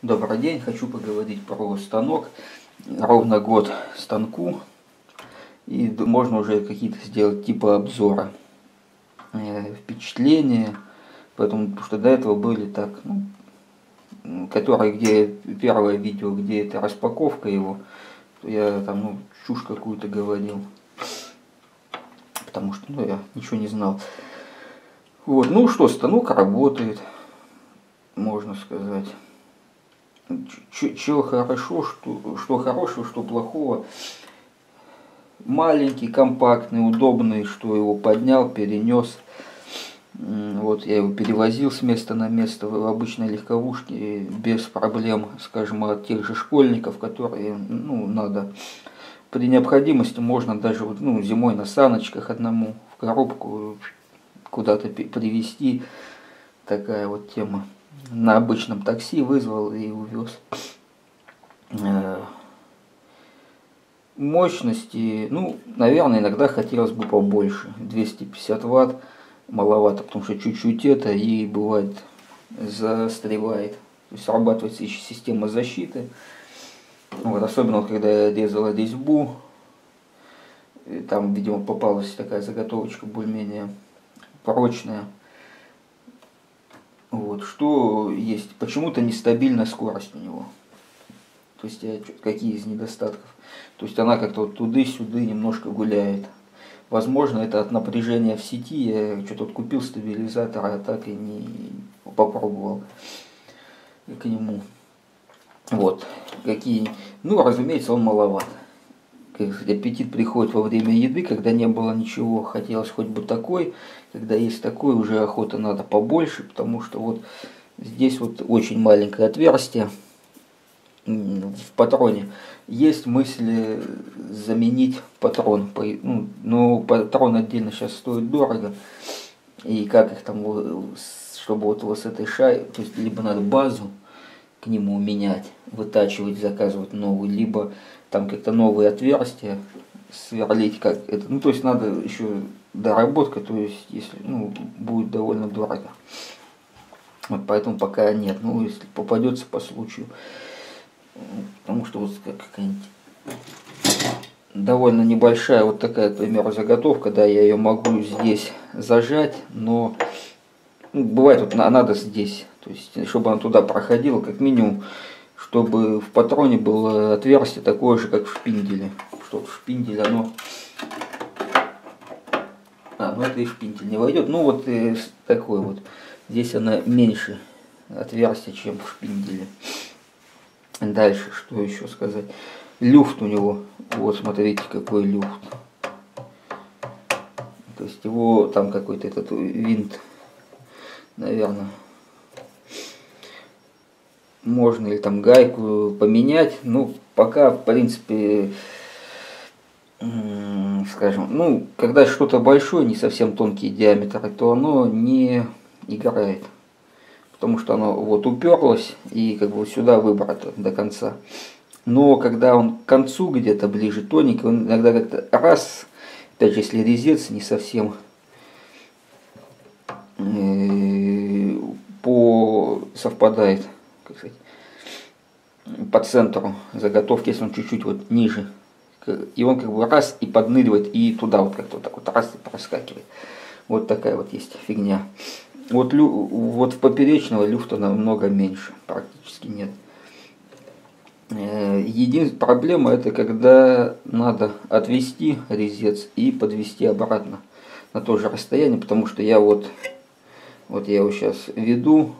Добрый день, хочу поговорить про станок. Ровно год станку. И можно уже какие-то сделать типа обзора. Э, впечатления. Поэтому, потому что до этого были так, ну, которые, где первое видео, где это распаковка его, я там, ну, чушь какую-то говорил. Потому что, ну, я ничего не знал. Вот, ну что, станок работает, можно сказать чего хорошо, что, что хорошего, что плохого. Маленький, компактный, удобный, что его поднял, перенес. Вот я его перевозил с места на место в обычной легковушке без проблем, скажем, от тех же школьников, которые, ну, надо при необходимости можно даже вот, ну, зимой на саночках одному в коробку куда-то привезти. Такая вот тема на обычном такси вызвал и увез. Э, мощности, ну, наверное, иногда хотелось бы побольше. 250 ватт маловато, потому что чуть-чуть это и бывает застревает. То есть срабатывается еще система защиты. Вот, особенно когда я резал резьбу, там, видимо, попалась такая заготовочка более-менее прочная. Вот, что есть? Почему-то нестабильная скорость у него. То есть какие из недостатков? То есть она как-то вот туды-сюды немножко гуляет. Возможно, это от напряжения в сети. Я что-то вот купил стабилизатор, а так и не попробовал к нему. Вот. Какие. Ну, разумеется, он маловат как сказать, аппетит приходит во время еды, когда не было ничего, хотелось хоть бы такой, когда есть такой, уже охота надо побольше, потому что вот здесь вот очень маленькое отверстие в патроне. Есть мысли заменить патрон, ну, но патрон отдельно сейчас стоит дорого, и как их там, чтобы вот, вот с этой шай, то есть либо надо базу к нему менять, вытачивать, заказывать новую, либо там как-то новые отверстия сверлить, как это. Ну, то есть надо еще доработка, то есть если, ну, будет довольно дорого. Вот поэтому пока нет. Ну, если попадется по случаю. Потому что вот какая-нибудь довольно небольшая вот такая, к примеру, заготовка, да, я ее могу здесь зажать, но ну, бывает вот надо здесь, то есть чтобы она туда проходила, как минимум чтобы в патроне было отверстие такое же, как в шпинделе. Что в шпинделе оно... А, ну это и шпиндель не войдет. Ну вот и такой вот. Здесь она меньше отверстие, чем в шпинделе. Дальше, что еще сказать. Люфт у него. Вот смотрите, какой люфт. То есть его там какой-то этот винт, наверное, можно ли там гайку поменять. Ну, пока, в принципе, скажем, ну, когда что-то большое, не совсем тонкий диаметр, то оно не играет. Потому что оно вот уперлось и как бы сюда выбрато до конца. Но когда он к концу где-то ближе тоненький, он иногда как-то раз, опять же, если резец не совсем э, по совпадает как сказать, по центру заготовки, если он чуть-чуть вот ниже. И он как бы раз и подныривает, и туда вот как-то вот так вот раз и проскакивает. Вот такая вот есть фигня. Вот, лю, вот в поперечного люфта намного меньше, практически нет. Э, Единственная проблема это когда надо отвести резец и подвести обратно на то же расстояние, потому что я вот, вот я его сейчас веду,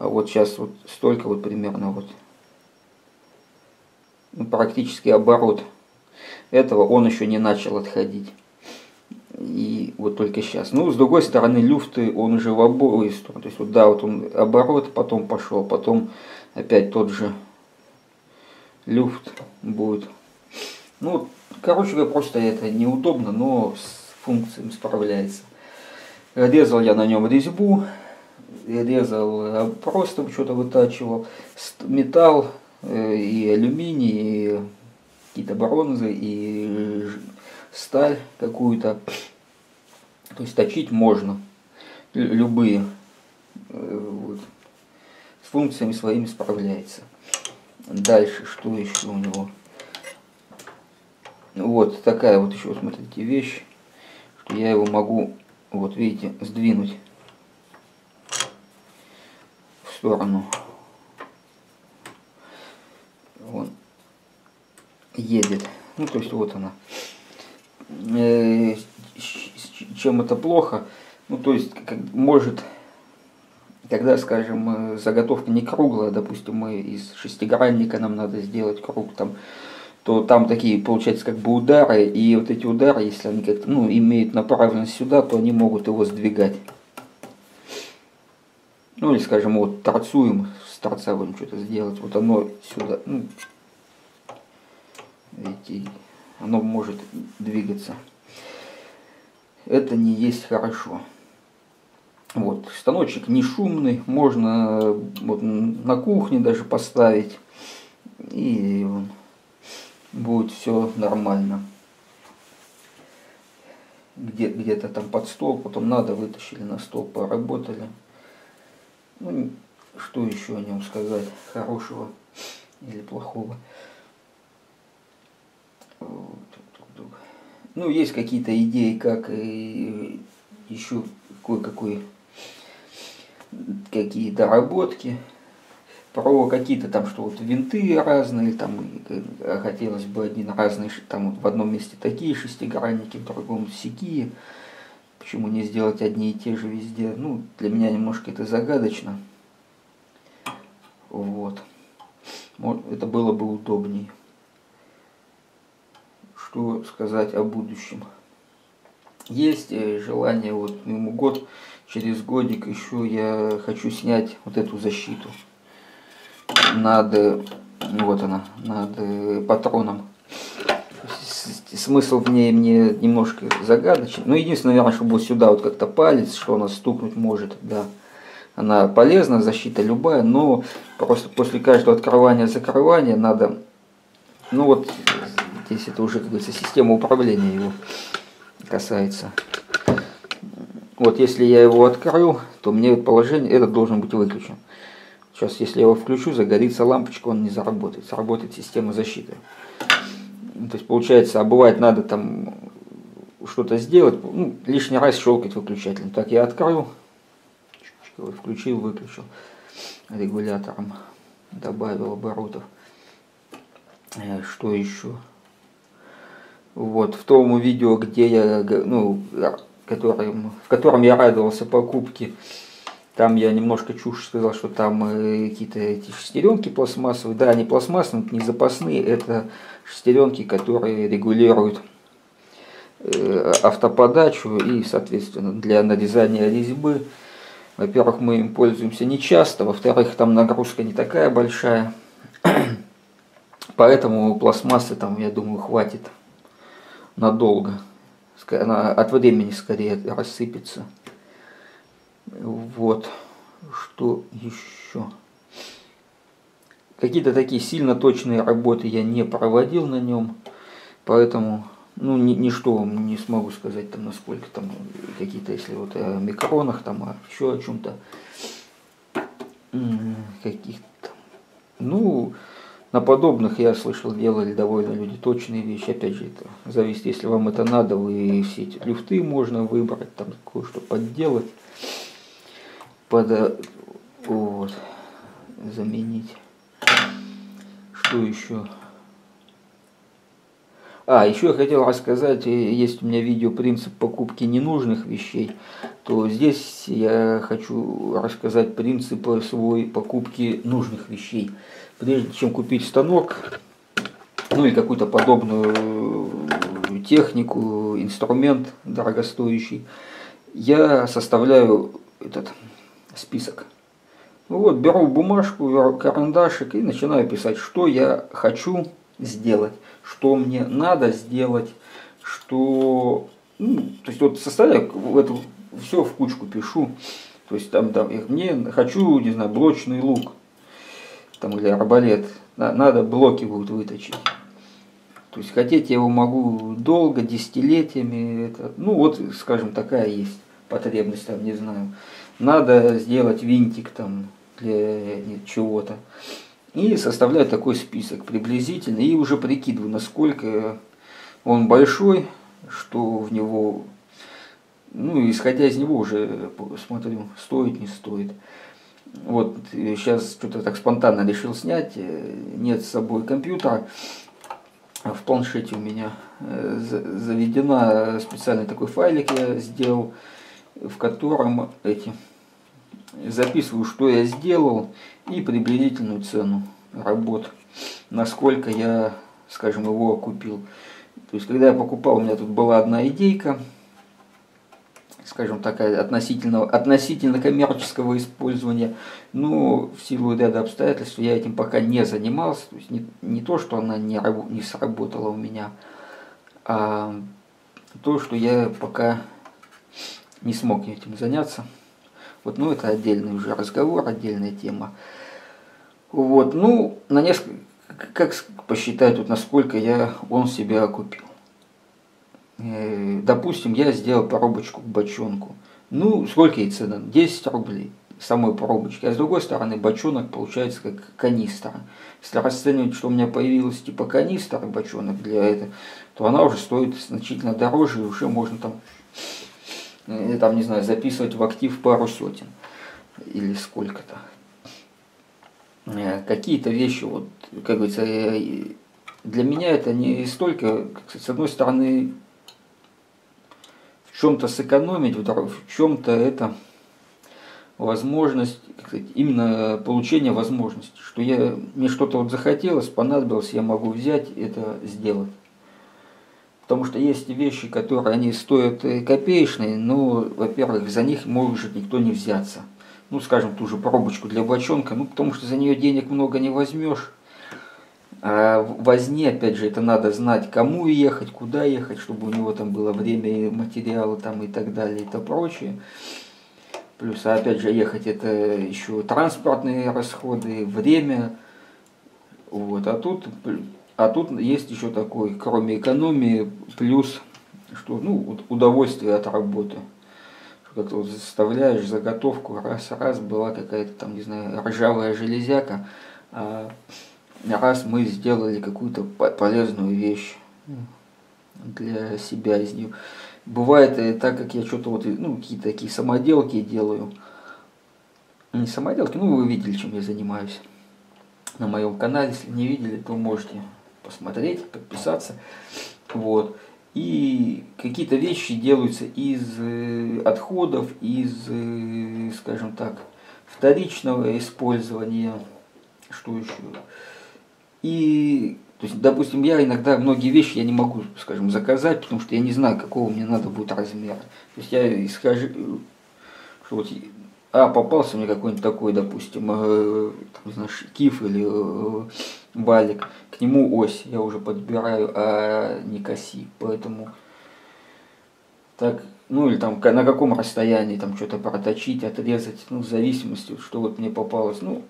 а вот сейчас вот столько вот примерно вот ну, практически оборот этого он еще не начал отходить. И вот только сейчас. Ну, с другой стороны, люфты, он уже в обои стороны. То есть, вот да, вот он оборот, потом пошел, потом опять тот же люфт будет. Ну, короче говоря, просто это неудобно, но с функциями справляется. Резал я на нем резьбу, резал, а просто что-то вытачивал. Металл э, и алюминий, и какие-то бронзы, и сталь какую-то. То есть точить можно любые э, вот, функциями своими справляется. Дальше, что еще у него? Вот такая вот еще, смотрите, вещь, что я его могу, вот видите, сдвинуть сторону. Он едет. Ну, то есть вот она. Э, чем это плохо? Ну, то есть, как, может, когда, скажем, заготовка не круглая, допустим, мы из шестигранника нам надо сделать круг, там, то там такие, получается, как бы удары, и вот эти удары, если они как-то, ну, имеют направленность сюда, то они могут его сдвигать. Ну, или, скажем, вот торцуем, с торцевым что-то сделать, вот оно сюда, ну, видите, оно может двигаться. Это не есть хорошо. Вот, станочек не шумный, можно вот, на кухне даже поставить, и будет все нормально. Где, где-то там под стол, потом надо, вытащили на стол, поработали. Ну, что еще о нем сказать хорошего или плохого? Ну, есть какие-то идеи, как и еще кое-какой какие доработки про какие-то там, что вот винты разные, там хотелось бы один разный, там вот в одном месте такие шестигранники, в другом сякие. Почему не сделать одни и те же везде? Ну, для меня немножко это загадочно. Вот. Это было бы удобнее. Что сказать о будущем? Есть э, желание, вот ему год, через годик еще я хочу снять вот эту защиту над, вот она, над патроном. Смысл в ней мне немножко загадочный. Ну, единственное, наверное, чтобы вот сюда вот как-то палец, что она стукнуть может, да. Она полезна, защита любая, но просто после каждого открывания-закрывания надо, ну вот, здесь это уже, как говорится, система управления его касается. Вот если я его открою, то мне положение, этот должен быть выключен. Сейчас, если я его включу, загорится лампочка, он не заработает. Сработает система защиты. То есть, получается, а бывает надо там что-то сделать, ну, лишний раз щелкать выключателем. Так, я открою, включил, выключил регулятором, добавил оборотов. Э, что еще? Вот, в том видео, где я, ну, которым, в котором я радовался покупке там я немножко чушь сказал, что там э, какие-то эти шестеренки пластмассовые. Да, они пластмассовые, не запасные, это шестеренки, которые регулируют э, автоподачу и, соответственно, для нарезания резьбы. Во-первых, мы им пользуемся не часто, во-вторых, там нагрузка не такая большая. Поэтому пластмассы там, я думаю, хватит надолго. Она от времени скорее рассыпется. Вот. Что еще? Какие-то такие сильно точные работы я не проводил на нем, поэтому ну, ни, ничто не смогу сказать, там, насколько там какие-то, если вот о микронах, там, а еще о чем-то, каких-то. Ну, на подобных я слышал, делали довольно люди точные вещи. Опять же, это зависит, если вам это надо, вы все эти люфты можно выбрать, там кое-что подделать под вот, заменить. Что еще? А, еще я хотел рассказать, э, есть у меня видео принцип покупки ненужных вещей, то здесь я хочу рассказать принцип свой покупки нужных вещей. Прежде чем купить станок, ну и какую-то подобную технику, инструмент дорогостоящий, я составляю этот список. Ну вот, беру бумажку, карандашик и начинаю писать, что я хочу сделать, что мне надо сделать, что... Ну, то есть вот составляю это все в кучку пишу. То есть там, там мне хочу, не знаю, блочный лук там, или арбалет. Надо блоки будут выточить. То есть хотеть я его могу долго, десятилетиями. Это, ну вот, скажем, такая есть потребность, там, не знаю надо сделать винтик там для чего-то. И составляю такой список приблизительно и уже прикидываю, насколько он большой, что в него, ну, исходя из него уже смотрю, стоит, не стоит. Вот сейчас что-то так спонтанно решил снять, э, нет с собой компьютера, в планшете у меня э, заведена специальный такой файлик я сделал, в котором эти записываю, что я сделал и приблизительную цену работ, насколько я, скажем, его купил. То есть, когда я покупал, у меня тут была одна идейка, скажем, такая относительно, относительно коммерческого использования, но в силу ряда обстоятельств я этим пока не занимался, то есть не, не то, что она не, не сработала у меня, а то, что я пока не смог этим заняться. Вот, ну, это отдельный уже разговор, отдельная тема. Вот, ну, на несколько, как посчитать тут, насколько я он себя окупил. Э, допустим, я сделал пробочку к бочонку. Ну, сколько ей цена? 10 рублей самой пробочки. А с другой стороны, бочонок получается как канистра. Если расценивать, что у меня появилась типа канистра, бочонок для этого, то она уже стоит значительно дороже, и уже можно там там, не знаю, записывать в актив пару сотен или сколько-то. Э, какие-то вещи, вот, как говорится, э, для меня это не столько, как, с одной стороны, в чем-то сэкономить, в чем-то это возможность, сказать, именно получение возможности, что я, мне что-то вот захотелось, понадобилось, я могу взять это сделать. Потому что есть вещи, которые они стоят э, копеечные, но, во-первых, за них может никто не взяться. Ну, скажем, ту же пробочку для бочонка, ну, потому что за нее денег много не возьмешь. А возне, опять же, это надо знать, кому ехать, куда ехать, чтобы у него там было время и материалы там и так далее и то прочее. Плюс, опять же, ехать это еще транспортные расходы, время. Вот. А тут а тут есть еще такой, кроме экономии, плюс, что ну, удовольствие от работы. Как-то вот заставляешь заготовку, раз, раз была какая-то там, не знаю, ржавая железяка, а раз мы сделали какую-то полезную вещь для себя из нее. Бывает, и так как я что-то вот, ну, какие-то такие самоделки делаю, не самоделки, ну, вы видели, чем я занимаюсь на моем канале, если не видели, то можете посмотреть, подписаться. Вот. И какие-то вещи делаются из э, отходов, из, э, скажем так, вторичного использования. Что еще? И, то есть, допустим, я иногда многие вещи я не могу, скажем, заказать, потому что я не знаю, какого мне надо будет размера. То есть я исхожу, что вот а попался мне какой-нибудь такой, допустим, э, там, знаю, киф или э, балик, к нему ось я уже подбираю, а не коси, поэтому так, ну или там на каком расстоянии там что-то проточить, отрезать, ну в зависимости, что вот мне попалось, ну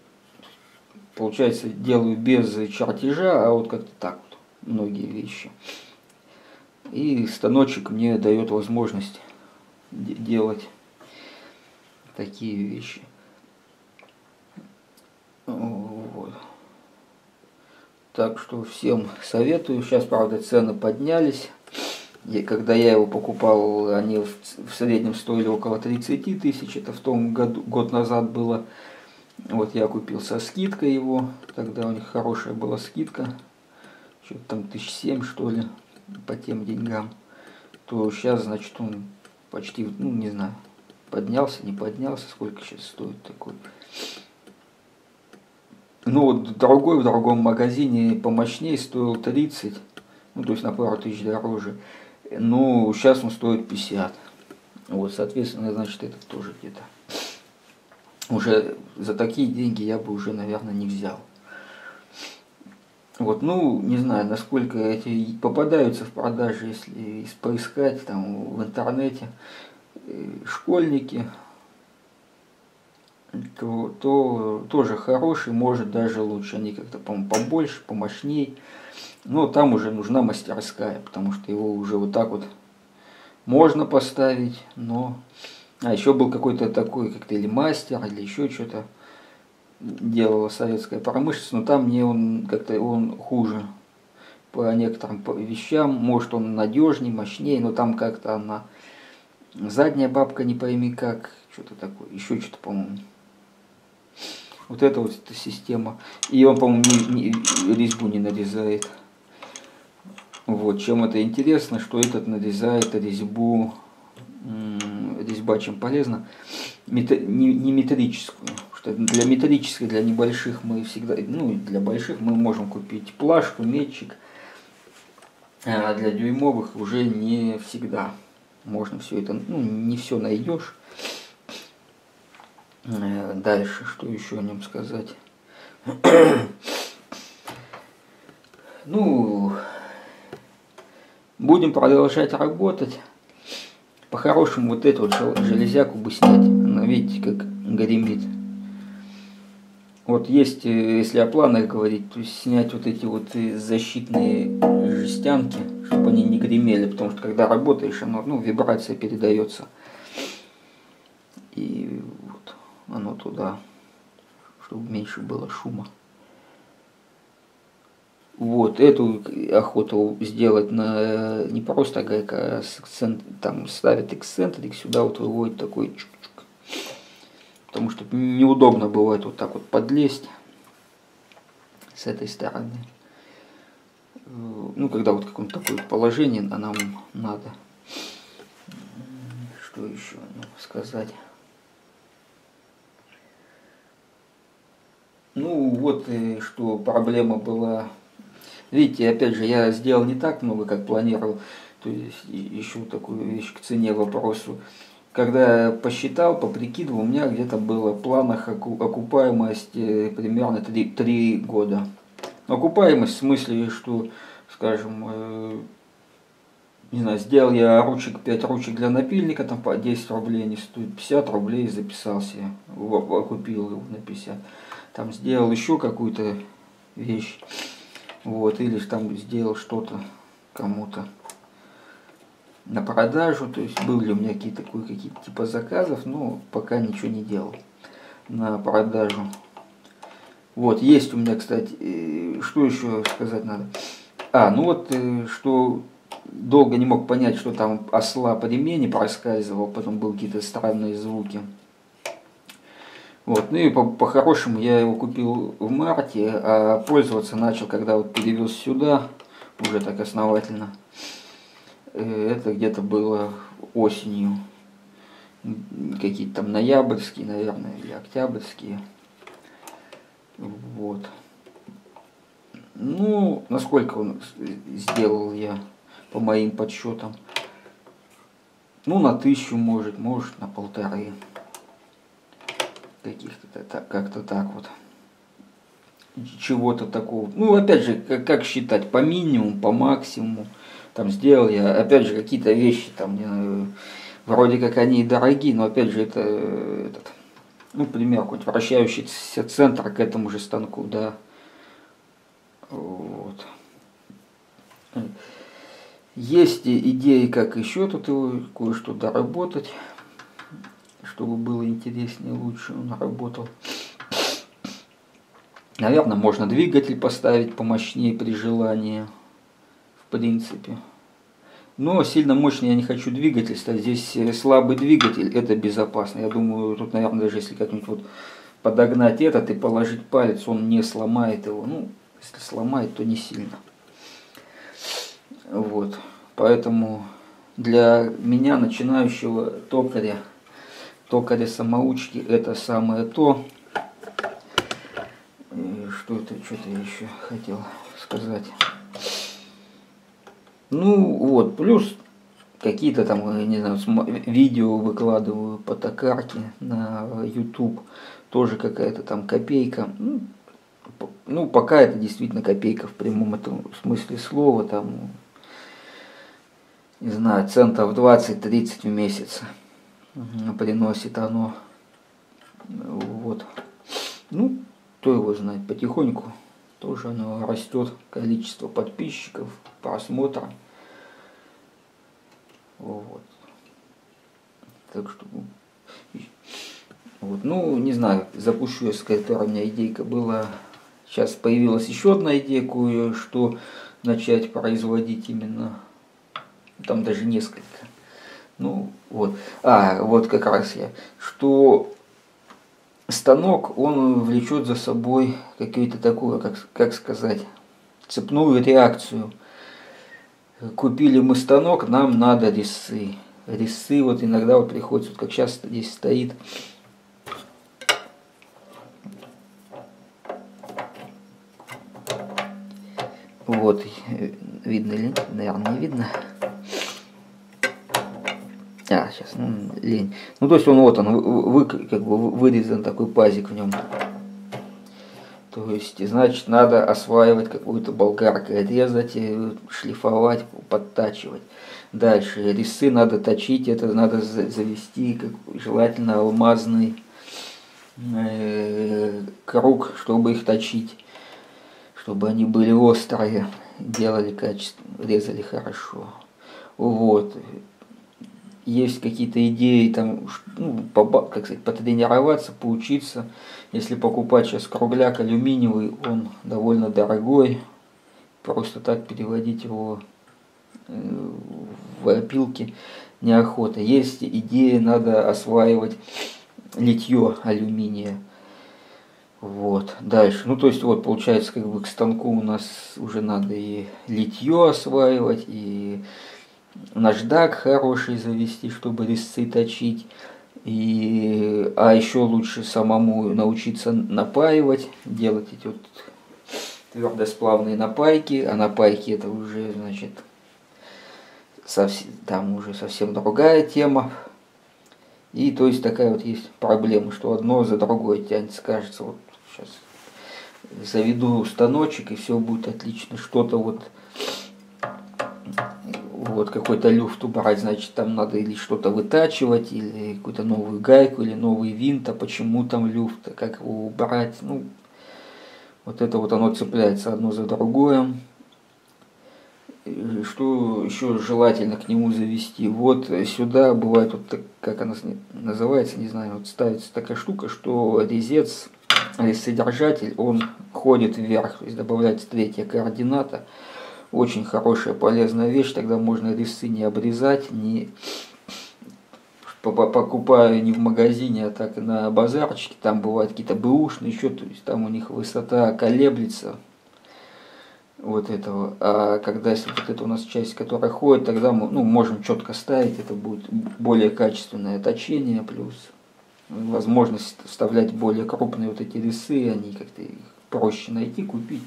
получается делаю без чертежа, а вот как-то так вот многие вещи. И станочек мне дает возможность делать такие вещи. Вот. Так что всем советую. Сейчас, правда, цены поднялись. И когда я его покупал, они в, в среднем стоили около 30 тысяч. Это в том году, год назад было. Вот я купил со скидкой его. Тогда у них хорошая была скидка. Что-то там тысяч семь, что ли, по тем деньгам. То сейчас, значит, он почти, ну, не знаю, поднялся, не поднялся, сколько сейчас стоит такой. Ну вот другой в другом магазине помощнее стоил 30, ну то есть на пару тысяч дороже. Ну сейчас он стоит 50. Вот, соответственно, значит это тоже где-то. Уже за такие деньги я бы уже, наверное, не взял. Вот, ну, не знаю, насколько эти попадаются в продаже, если поискать там в интернете школьники, то, то тоже хороший, может даже лучше, они как-то побольше, помощней. Но там уже нужна мастерская, потому что его уже вот так вот можно поставить, но... А еще был какой-то такой, как-то или мастер, или еще что-то. делала советская промышленность, но там мне он как-то он хуже по некоторым вещам. Может он надежнее, мощнее, но там как-то она задняя бабка не пойми как, что-то такое, еще что-то, по-моему. Вот эта вот эта система. И он, по-моему, резьбу не нарезает. Вот, чем это интересно, что этот нарезает резьбу, резьба чем полезна, мета, не, не метрическую. Что для метрической, для небольших мы всегда, ну для больших мы можем купить плашку, метчик, а для дюймовых уже не всегда можно все это, ну не все найдешь. Э, дальше, что еще о нем сказать? ну, будем продолжать работать. По-хорошему вот эту вот железяку бы снять. Она, видите, как гремит. Вот есть, э, если о планах говорить, то есть снять вот эти вот э, защитные жестянки, чтобы они не гремели, потому что когда работаешь, оно, ну, вибрация передается. Оно туда, чтобы меньше было шума. Вот, эту охоту сделать на не просто гайка, а с акцент, там ставят эксцентрик, сюда вот выводит такой чук-чук. Потому что неудобно бывает вот так вот подлезть с этой стороны. Ну, когда вот в каком-то такое положение, а нам надо. Что еще ну, сказать? Ну, вот и что проблема была. Видите, опять же, я сделал не так много, как планировал. То есть еще такую вещь к цене вопросу. Когда посчитал, поприкидывал, у меня где-то было в планах окупаемость э, примерно 3, 3 года. Окупаемость в смысле, что, скажем, э, не знаю, сделал я ручек, 5 ручек для напильника, там по 10 рублей не стоит, 50 рублей записался, купил его на 50 там сделал еще какую-то вещь, вот, или там сделал что-то кому-то на продажу, то есть были у меня какие-то какие-то типа заказов, но пока ничего не делал на продажу. Вот, есть у меня, кстати, э, что еще сказать надо? А, ну вот, э, что долго не мог понять, что там осла по ремени проскальзывал, потом были какие-то странные звуки. Вот. Ну и по-хорошему по я его купил в марте, а пользоваться начал, когда вот перевез сюда, уже так основательно. Э, это где-то было осенью. Какие-то там ноябрьские, наверное, или октябрьские. Вот. Ну, насколько он сделал я по моим подсчетам. Ну, на тысячу может, может на полторы каких-то как-то так вот чего-то такого. Ну, опять же, как, как считать, по минимуму, по максимуму. Там сделал я, опять же, какие-то вещи, там, не знаю, вроде как они дорогие, но опять же, это этот, ну, пример, какой-нибудь вращающийся центр к этому же станку, да. Вот. Есть идеи, как еще тут его кое-что доработать чтобы было интереснее, лучше он работал. Наверное, можно двигатель поставить помощнее при желании, в принципе. Но сильно мощный я не хочу двигатель ставить. Здесь э, слабый двигатель, это безопасно. Я думаю, тут, наверное, даже если как-нибудь вот подогнать этот и положить палец, он не сломает его. Ну, если сломает, то не сильно. Вот. Поэтому для меня, начинающего токаря, токаря самоучки это самое то. И что это, что-то я еще хотел сказать. Ну вот, плюс какие-то там, не знаю, видео выкладываю по токарке на YouTube, тоже какая-то там копейка. Ну, ну, пока это действительно копейка в прямом этом смысле слова, там, не знаю, центов 20-30 в месяц приносит оно. Вот. Ну, кто его знает, потихоньку тоже оно растет, количество подписчиков, просмотра. Вот. Так что Вот. Ну, не знаю, запущу я, с которой у меня идейка была. Сейчас появилась еще одна идея, кое-что начать производить именно. Там даже несколько. Ну, вот. А, вот как раз я. Что станок, он влечет за собой какую-то такую, как, как сказать, цепную реакцию. Купили мы станок, нам надо резцы. Резцы вот иногда вот приходится, как сейчас здесь стоит, Вот, видно ли? Наверное, не видно. А, сейчас, ну, лень. Ну, то есть он вот он, вы, как бы вырезан такой пазик в нем. То есть, значит, надо осваивать какую-то болгаркой, резать, шлифовать, подтачивать. Дальше, рисы надо точить, это надо завести, как, желательно алмазный э, круг, чтобы их точить, чтобы они были острые, делали качественно, резали хорошо. Вот есть какие-то идеи, там, ну, по, как сказать, потренироваться, поучиться. Если покупать сейчас кругляк алюминиевый, он довольно дорогой. Просто так переводить его э, в опилки неохота. Есть идея, надо осваивать литье алюминия. Вот, дальше. Ну, то есть, вот, получается, как бы к станку у нас уже надо и литье осваивать, и наждак хороший завести, чтобы резцы точить. И, а еще лучше самому научиться напаивать, делать эти вот твердосплавные напайки, а напайки это уже, значит, совсем, там уже совсем другая тема. И то есть такая вот есть проблема, что одно за другое тянется, кажется, вот сейчас заведу станочек и все будет отлично, что-то вот вот какой-то люфт убрать, значит там надо или что-то вытачивать, или какую-то новую гайку, или новый винт, а почему там люфт, как его убрать, ну, вот это вот оно цепляется одно за другое. Что еще желательно к нему завести? Вот сюда бывает, вот так, как она называется, не знаю, вот ставится такая штука, что резец, содержатель, он ходит вверх, то есть добавляется третья координата, очень хорошая, полезная вещь, тогда можно резцы не обрезать, не покупая не в магазине, а так на базарчике, там бывают какие-то бэушные еще, то есть там у них высота колеблется, вот этого. А когда если вот это у нас часть, которая ходит, тогда мы ну, можем четко ставить, это будет более качественное точение, плюс возможность вставлять более крупные вот эти резцы, они как-то проще найти, купить.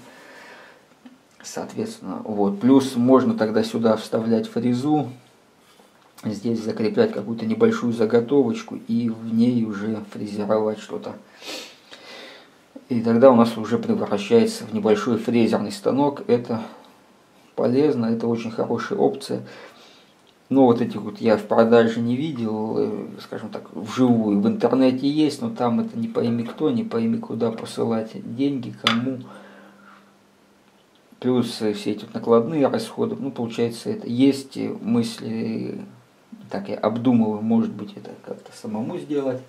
Соответственно, вот. Плюс можно тогда сюда вставлять фрезу, здесь закреплять какую-то небольшую заготовочку и в ней уже фрезеровать что-то. И тогда у нас уже превращается в небольшой фрезерный станок. Это полезно, это очень хорошая опция. Но вот этих вот я в продаже не видел, э, скажем так, вживую. В интернете есть, но там это не пойми кто, не пойми куда посылать деньги, кому плюс все эти накладные расходы, ну, получается, это есть мысли, так я обдумываю, может быть, это как-то самому сделать,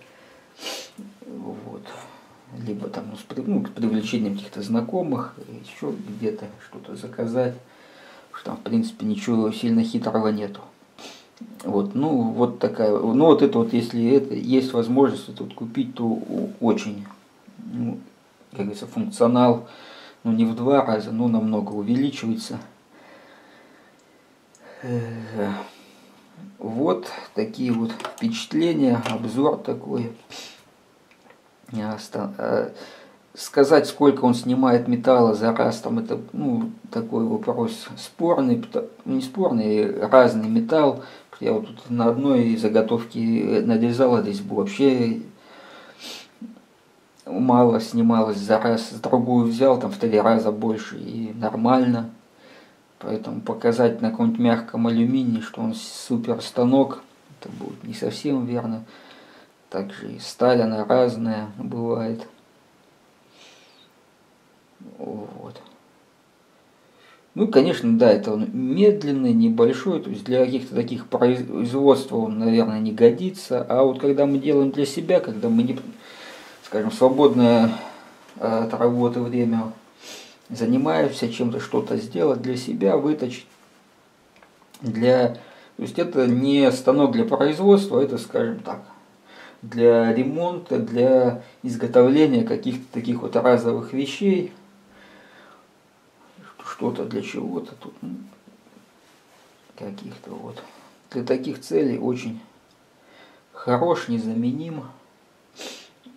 вот, либо там ну, с, ну, с привлечением каких-то знакомых, еще где-то что-то заказать, что там, в принципе, ничего сильно хитрого нету. Вот, ну, вот такая, ну, вот это вот, если это есть возможность это вот купить, то очень, ну, как говорится, функционал ну не в два раза, но намного увеличивается. Вот такие вот впечатления, обзор такой. Э, сказать, сколько он снимает металла за раз, там это ну, такой вопрос спорный, не спорный, разный металл. Я вот тут на одной заготовке нарезал, а здесь вообще мало снималось за раз, другую взял, там в три раза больше и нормально. Поэтому показать на каком-нибудь мягком алюминии, что он супер станок, это будет не совсем верно. Также и сталь, она разная бывает. Вот. Ну, конечно, да, это он медленный, небольшой, то есть для каких-то таких производств он, наверное, не годится. А вот когда мы делаем для себя, когда мы не, скажем, свободное от работы время занимаемся чем-то, что-то сделать для себя, выточить, для... То есть это не станок для производства, это, скажем так, для ремонта, для изготовления каких-то таких вот разовых вещей, что-то для чего-то тут, ну, каких-то вот. Для таких целей очень хорош, незаменим.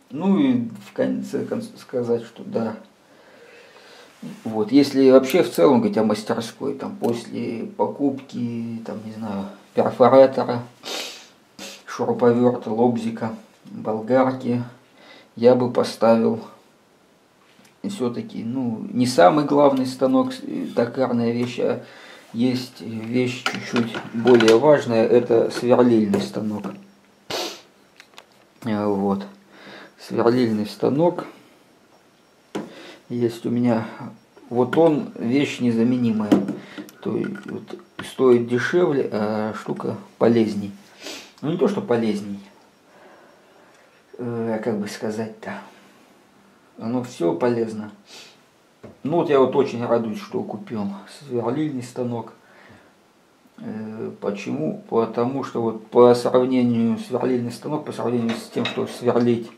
Ну и в конце сказать, что да, вот, если вообще в целом говорить о мастерской, там после покупки, там, не знаю, перфоратора, шуруповерта, лобзика, болгарки, я бы поставил все-таки, ну, не самый главный станок, токарная вещь, а есть вещь чуть-чуть более важная, это сверлильный станок. Вот. Сверлильный станок – есть у меня, вот он вещь незаменимая. То есть вот, стоит дешевле, а штука полезней. Ну не то, что полезней, э, как бы сказать-то. Оно все полезно. Ну вот я вот очень радуюсь, что купил сверлильный станок. Э, почему? Потому что вот по сравнению сверлильный станок, по сравнению с тем, что сверлить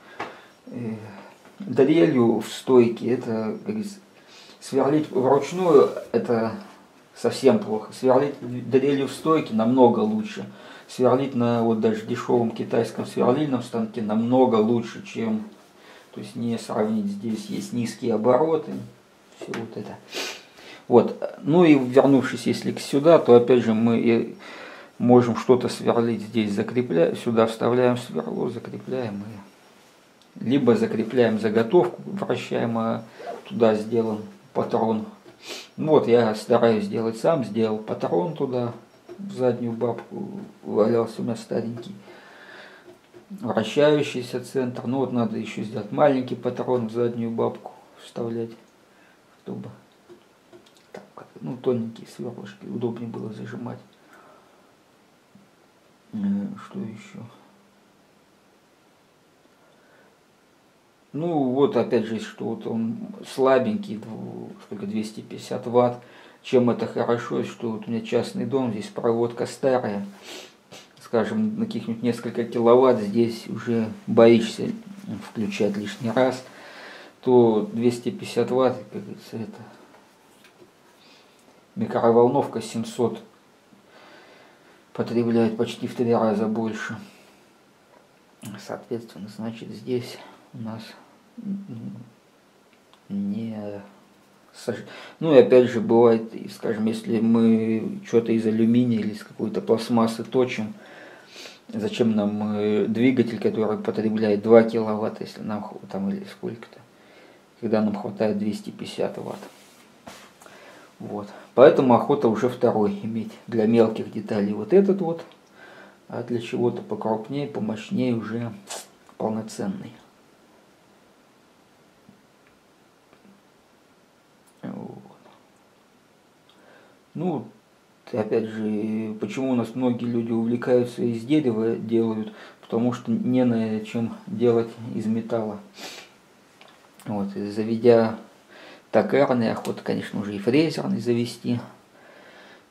дрелью в стойке, это, как говорится, сверлить вручную, это совсем плохо. Сверлить дрелью в стойке намного лучше. Сверлить на вот даже дешевом китайском сверлильном станке намного лучше, чем, то есть не сравнить, здесь есть низкие обороты, все вот это. Вот, ну и вернувшись, если к сюда, то опять же мы можем что-то сверлить здесь, закрепляем, сюда вставляем сверло, закрепляем и либо закрепляем заготовку, вращаем, а туда сделан патрон. Вот я стараюсь сделать сам, сделал патрон туда, в заднюю бабку валялся у меня старенький. Вращающийся центр, ну вот надо еще сделать маленький патрон в заднюю бабку вставлять, чтобы так, ну, тоненькие сверлышки, удобнее было зажимать. Э, что еще? Ну вот опять же, что вот он слабенький, сколько 250 ватт. Чем это хорошо, что вот у меня частный дом, здесь проводка старая, скажем, на каких-нибудь несколько киловатт, здесь уже боишься включать лишний раз, то 250 ватт, как говорится, это микроволновка 700 потребляет почти в три раза больше. Соответственно, значит здесь у нас не ну и опять же бывает, скажем, если мы что-то из алюминия или из какой-то пластмассы точим, зачем нам э, двигатель, который потребляет 2 киловатта, если нам там или сколько-то, когда нам хватает 250 ватт. Вот. Поэтому охота уже второй иметь для мелких деталей вот этот вот, а для чего-то покрупнее, помощнее уже полноценный. Ну, опять же, почему у нас многие люди увлекаются из дерева делают, потому что не на чем делать из металла. Вот, заведя токарный, охота, конечно, уже и фрезерный завести.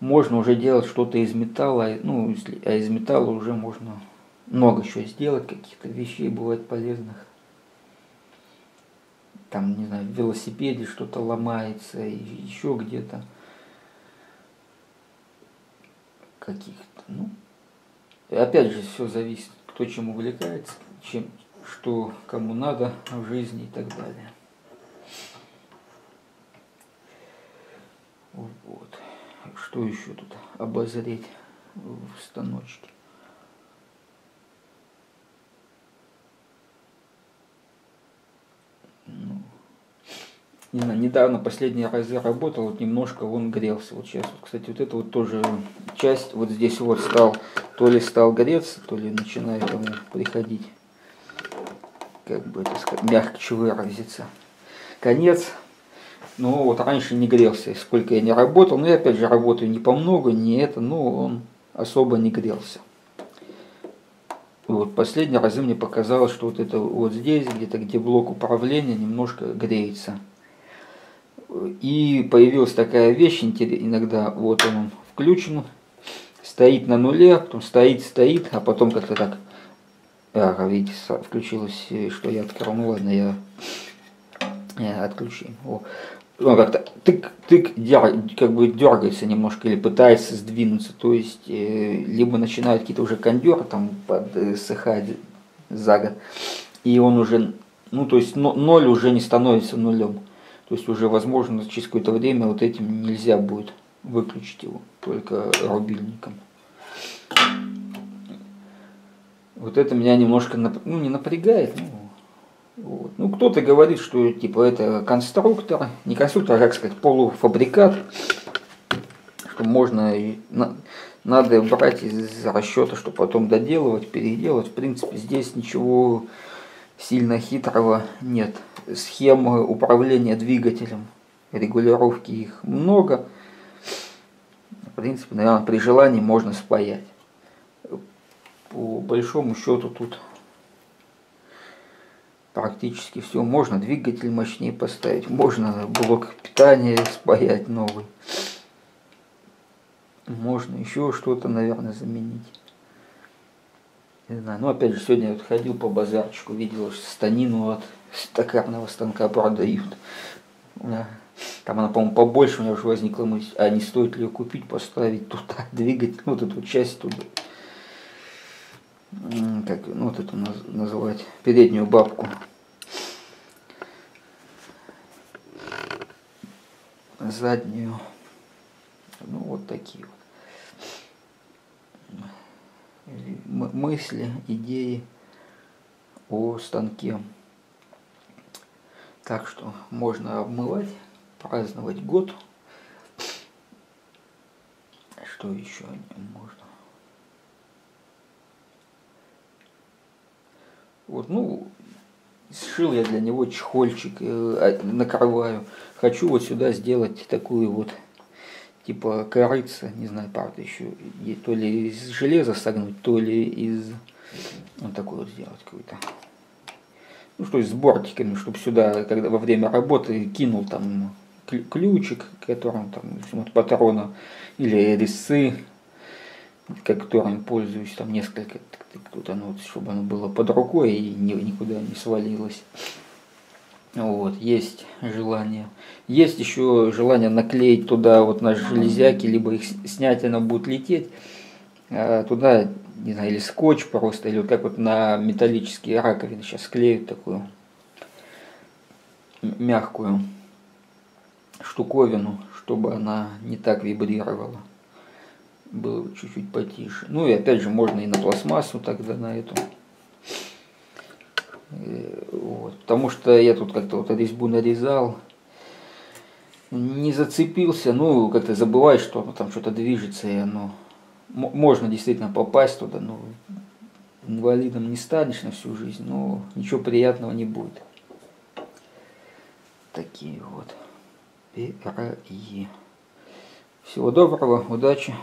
Можно уже делать что-то из металла, ну, а из металла уже можно много еще сделать, каких-то вещей бывает полезных. Там, не знаю, в велосипеде что-то ломается, еще где-то. Каких-то. Ну, опять же, все зависит, кто чем увлекается, чем, что кому надо в жизни и так далее. Вот. Что еще тут обозреть в станочке? Не знаю, недавно последний раз я работал, вот немножко он грелся. Вот сейчас, вот, кстати, вот это вот тоже часть, вот здесь вот стал, то ли стал греться, то ли начинает ему приходить, как бы это сказать, мягче выразиться. Конец Но вот раньше не грелся, сколько я не работал. Но я опять же работаю не по много, не это, но он особо не грелся. Вот последний раз мне показалось, что вот это вот здесь, где-то где блок управления, немножко греется. И появилась такая вещь иногда, вот он включен, стоит на нуле, потом стоит, стоит, а потом как-то так, а, видите, включилось, э, что я открыл, ну ладно, я, я отключу. О. Он как-то тык, тык, дер, как бы дергается немножко или пытается сдвинуться, то есть э, либо начинают какие-то уже кондеры там подсыхать за год, и он уже, ну то есть ноль уже не становится нулем. То есть уже возможно через какое-то время вот этим нельзя будет выключить его, только рубильником. Вот это меня немножко, ну не напрягает, ну, вот. Ну, кто-то говорит, что типа это конструктор, не конструктор, а как сказать, полуфабрикат, что можно, надо брать из расчета, что потом доделывать, переделать. В принципе, здесь ничего сильно хитрого нет. Схемы управления двигателем, регулировки их много. В принципе, наверное, при желании можно спаять. По большому счету тут практически все. Можно двигатель мощнее поставить, можно блок питания спаять новый. Можно еще что-то, наверное, заменить. Не знаю. Ну, опять же, сегодня я вот ходил по базарчику, видел, станину от токарного станка продают. Там она, по-моему, побольше, у меня уже возникла мысль, а не стоит ли ее купить, поставить туда, двигатель, ну, вот эту часть туда. Как, ну, вот эту называть, переднюю бабку. Заднюю. Ну, вот такие вот мысли, идеи о станке. Так что можно обмывать, праздновать год. Что еще можно? Вот, ну, сшил я для него чехольчик, э, а, накрываю. Хочу вот сюда сделать такую вот типа корыца, не знаю, правда еще, то ли из железа согнуть, то ли из вот такой вот сделать какой-то. Ну что, с бортиками, чтобы сюда, когда во время работы кинул там ключик, которым там от патрона, или резцы, которым пользуюсь, там несколько, тут оно, чтобы оно было под рукой и никуда не свалилось. Вот, есть желание. Есть еще желание наклеить туда вот на железяки, либо их снять, она будет лететь. А туда, не знаю, или скотч просто, или вот как вот на металлические раковины сейчас клеют такую мягкую штуковину, чтобы она не так вибрировала. Было чуть-чуть потише. Ну и опять же можно и на пластмассу тогда на эту. Вот. Потому что я тут как-то вот резьбу нарезал, не зацепился, ну, как-то забываешь, что там что-то движется, и оно... Можно действительно попасть туда, но инвалидом не станешь на всю жизнь, но ничего приятного не будет. Такие вот пироги. Всего доброго, удачи.